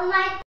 on my